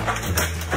ます。